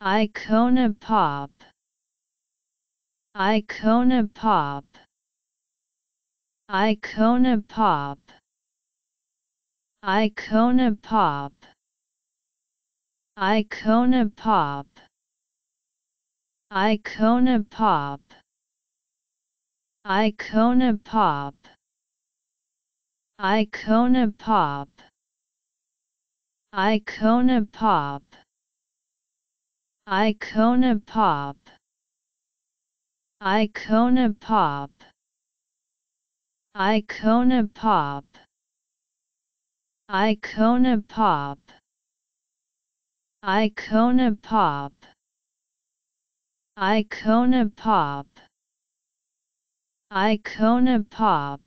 Icona Pop. Icona Pop. Icona Pop. Icona Pop. Icona Pop. Icona Pop. Icona Pop. Icona Pop. Icona Pop Icona Pop. Icona Pop. Icona Pop. Icona Pop. Icona Pop. Icona Pop. Icona Pop